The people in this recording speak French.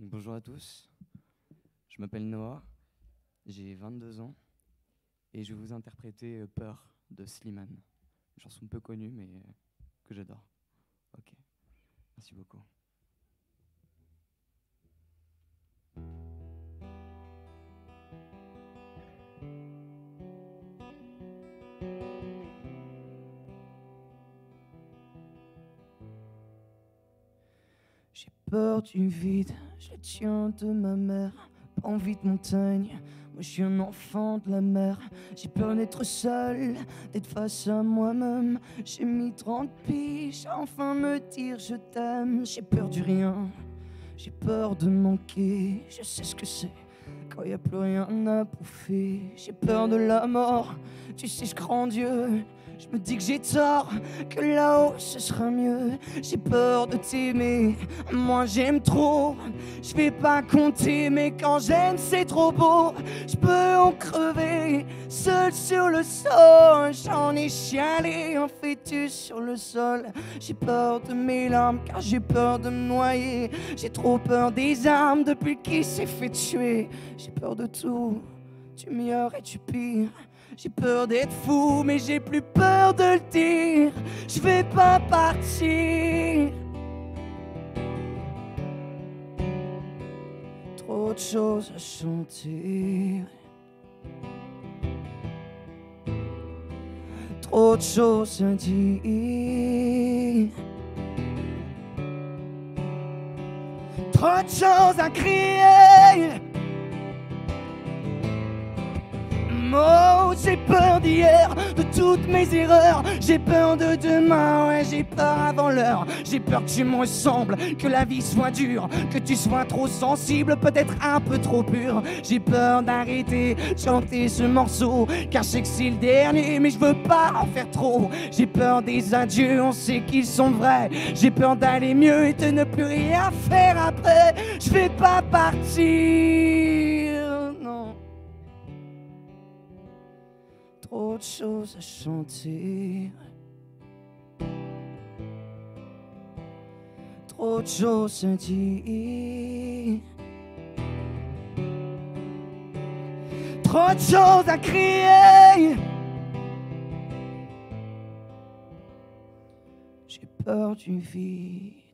Bonjour à tous, je m'appelle Noah, j'ai 22 ans et je vais vous interpréter euh, Peur de Slimane. Une chanson peu connue mais euh, que j'adore. Ok, merci beaucoup. J'ai peur du vide, je tiens de ma mère, pas envie de montagne. Moi je suis un enfant de la mer, j'ai peur d'être seul, d'être face à moi-même. J'ai mis 30 piges enfin me dire je t'aime. J'ai peur du rien, j'ai peur de manquer, je sais ce que c'est. Quand y a plus rien à bouffer, j'ai peur de la mort. Tu sais, je crains Dieu. Je me dis que j'ai tort, que là-haut ce sera mieux. J'ai peur de t'aimer, moi j'aime trop. Je vais pas compter, mais quand j'aime c'est trop beau. Je peux en crever, seul sur le sol. J'en ai chialé en fœtus sur le sol. J'ai peur de mes larmes, car j'ai peur de me noyer. J'ai trop peur des armes depuis qui s'est fait tuer. J'ai peur de tout, du meilleur et du pire. J'ai peur d'être fou, mais j'ai plus peur de le dire. Je vais pas partir. Trop de choses à chanter. Trop de choses à dire. Trop de choses à crier. De toutes mes erreurs, j'ai peur de demain, ouais, j'ai peur avant l'heure, j'ai peur que tu me ressembles, que la vie soit dure, que tu sois trop sensible, peut-être un peu trop pur, j'ai peur d'arrêter de chanter ce morceau, car je sais que c'est le dernier, mais je veux pas en faire trop, j'ai peur des adieux, on sait qu'ils sont vrais, j'ai peur d'aller mieux et de ne plus rien faire après, je vais pas partir, Trop de choses à chanter. Trop de choses à dire. Trop de choses à crier. J'ai peur du vide.